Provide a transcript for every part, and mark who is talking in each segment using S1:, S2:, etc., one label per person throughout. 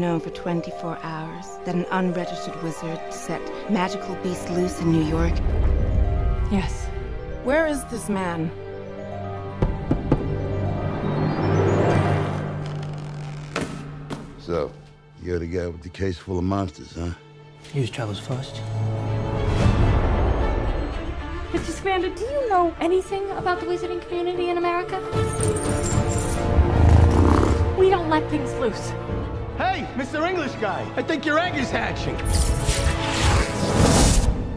S1: known for 24 hours that an unregistered wizard set magical beasts loose in New York?
S2: Yes.
S1: Where is this man?
S3: So, you're the guy with the case full of monsters, huh?
S4: Whose travels first?
S2: Mr. Scamander, do you know anything about the wizarding community in America? We don't let things loose.
S5: Hey, Mr. English guy, I think your egg is hatching.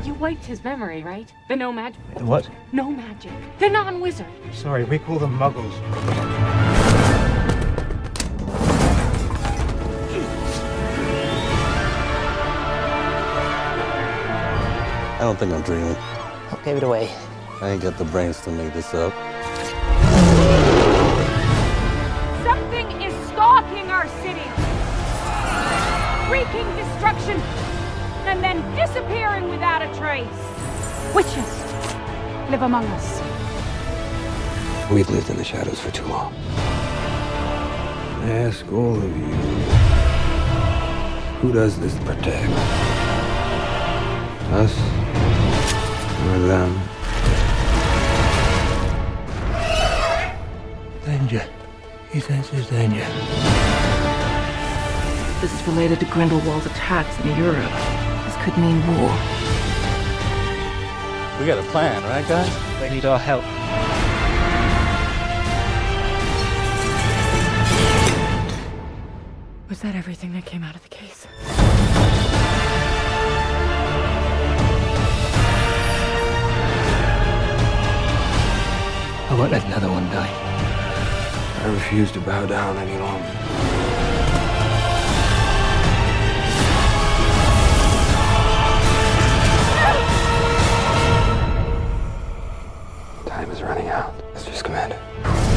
S2: You wiped his memory, right? The no magic.
S4: The what?
S2: No magic. The non-wizard.
S4: Sorry, we call them muggles.
S6: I don't think I'm dreaming.
S4: I Give it away.
S6: I ain't got the brains to make this up.
S2: Something is stalking our city. Wreaking destruction. And then disappearing without a trace. Witches live among us.
S7: We've lived in the shadows for too long. I ask all of you, who does this protect? Us or them?
S4: Danger. He senses danger.
S1: This is related to Grindelwald's attacks in Europe. This could mean war.
S6: We got a plan, right, guys?
S4: They need our help.
S2: Was that everything that came out of the case?
S4: I won't let another one die.
S7: I refuse to bow down any longer. That's just Scamander.